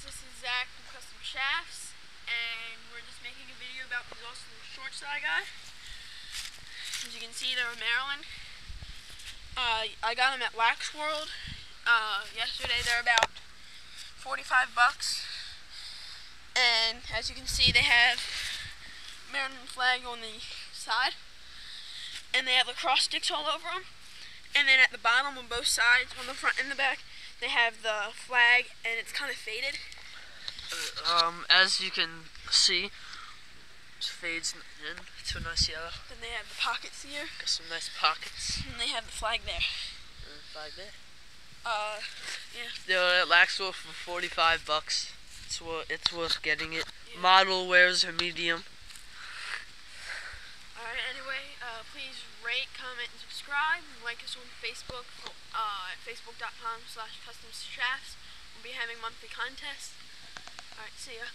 this is Zack from Custom Shafts, and we're just making a video about these awesome shorts that I got. As you can see, they're in Maryland. Uh, I got them at Lax World uh, yesterday. They're about 45 bucks, and as you can see, they have Maryland flag on the side, and they have lacrosse sticks all over them. And then at the bottom on both sides, on the front and the back, they have the flag and it's kind of faded. Um, as you can see, it fades in to a nice yellow. Then they have the pockets here. Got some nice pockets. And they have the flag there. And flag there. Uh, yeah. They're at Laxville for 45 bucks. It's worth, it's worth getting it. Yeah. Model wears a medium. Alright, anyway, uh, please rate, comment, and subscribe. Like us on Facebook uh, at facebook.com slash custom shafts. We'll be having monthly contests. Alright, see ya.